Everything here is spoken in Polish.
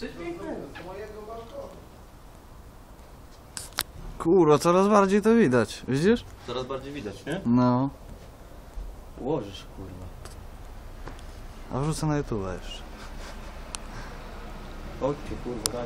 Coś pięknego. Mojego balkonu. Kurwa, coraz bardziej to widać. Widzisz? Coraz bardziej widać, nie? No. Łożysz, kurwa. A wrzucę na YouTube jeszcze. Chodźcie, kurwa.